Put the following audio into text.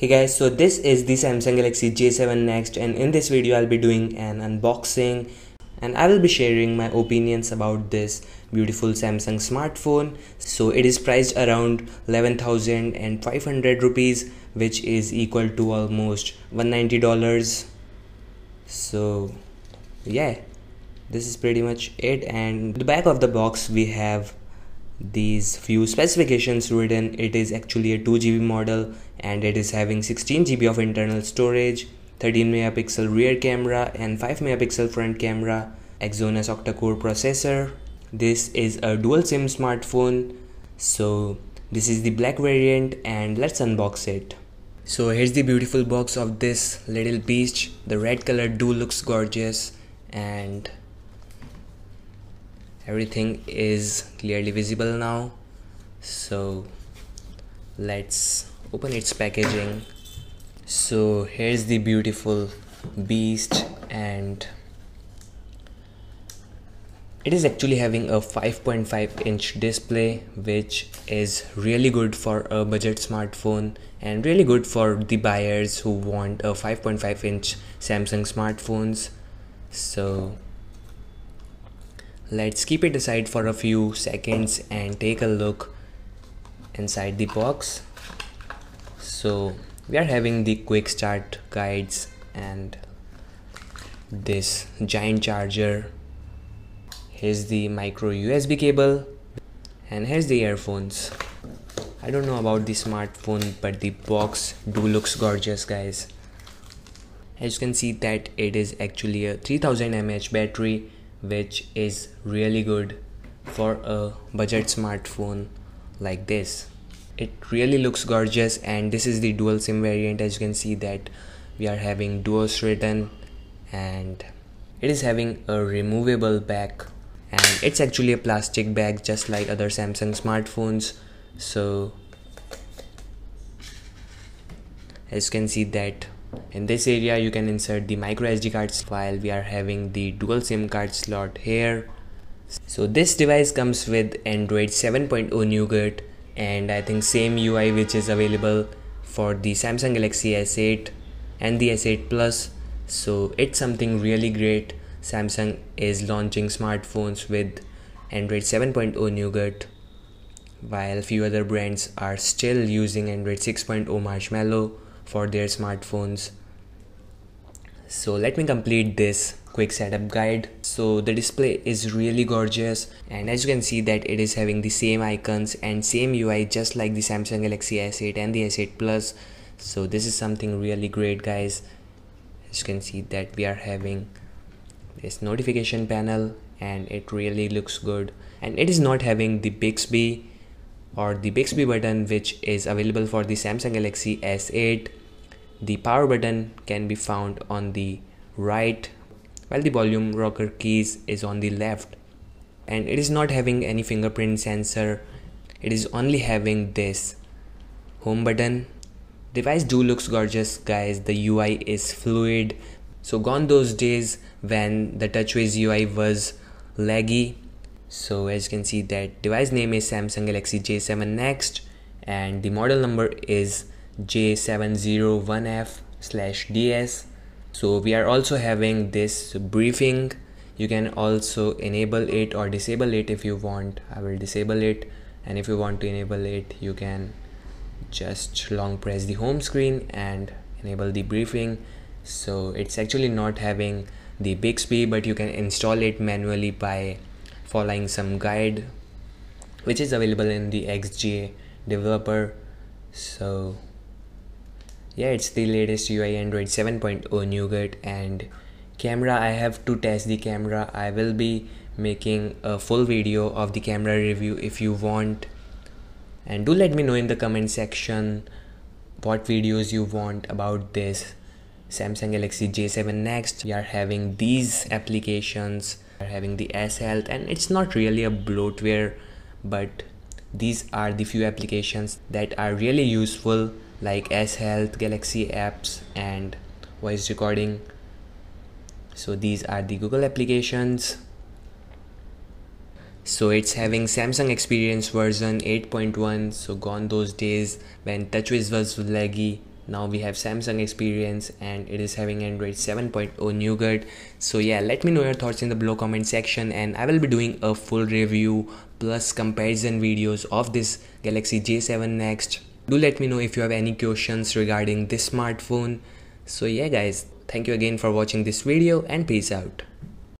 Hey guys, so this is the Samsung Galaxy J7 Nxt and in this video I'll be doing an unboxing and I will be sharing my opinions about this beautiful Samsung smartphone. So it is priced around 11,500 rupees which is equal to almost $190. So yeah, this is pretty much it and the back of the box we have these few specifications written it is actually a 2GB model and it is having 16GB of internal storage 13 megapixel rear camera and 5 megapixel front camera Exynos octa-core processor. This is a dual sim smartphone. So this is the black variant and let's unbox it. So here's the beautiful box of this little beast the red color do looks gorgeous and everything is clearly visible now. So let's open its packaging. So here's the beautiful beast and it is actually having a 5.5 inch display which is really good for a budget smartphone and really good for the buyers who want a 5.5 inch Samsung smartphones. So let's keep it aside for a few seconds and take a look inside the box. So we are having the quick start guides and this giant charger. Here's the micro USB cable and here's the earphones. I don't know about the smartphone but the box do looks gorgeous guys. As you can see that it is actually a 3000 mAh battery which is really good for a budget smartphone like this. It really looks gorgeous and this is the dual sim variant as you can see that we are having duos written and it is having a removable back and it's actually a plastic bag just like other samsung smartphones. So as you can see that in this area you can insert the micro SD cards while we are having the dual SIM card slot here. So this device comes with Android 7.0 Nougat and I think same UI which is available for the Samsung Galaxy S8 and the S8 Plus. So it's something really great. Samsung is launching smartphones with Android 7.0 Nougat while few other brands are still using Android 6.0 Marshmallow for their smartphones. So let me complete this quick setup guide. So the display is really gorgeous and as you can see that it is having the same icons and same UI just like the Samsung Galaxy S8 and the S8 Plus. So this is something really great guys. As you can see that we are having this notification panel and it really looks good. And it is not having the Bixby or the Bixby button which is available for the Samsung Galaxy S8 the power button can be found on the right while the volume rocker keys is on the left. And it is not having any fingerprint sensor. It is only having this home button. Device do looks gorgeous guys. The UI is fluid. So gone those days when the touchwiz UI was laggy so as you can see that device name is Samsung Galaxy J7 Nxt and the model number is J701F slash DS. So we are also having this briefing. You can also enable it or disable it if you want. I will disable it and if you want to enable it you can just long press the home screen and enable the briefing so it's actually not having the Bixby but you can install it manually by following some guide which is available in the XDA developer. So yeah it's the latest UI Android 7.0 Nougat and camera. I have to test the camera. I will be making a full video of the camera review if you want. And do let me know in the comment section what videos you want about this Samsung Galaxy J7 Nxt. We are having these applications having the S Health and it's not really a bloatware but these are the few applications that are really useful like S Health, Galaxy apps, and voice recording. So these are the Google applications. So it's having Samsung Experience version 8.1. So gone those days when TouchWiz was laggy. Now we have samsung experience and it is having android 7.0 nougat so yeah let me know your thoughts in the below comment section and i will be doing a full review plus comparison videos of this galaxy j7 nxt. Do let me know if you have any questions regarding this smartphone. So yeah guys thank you again for watching this video and peace out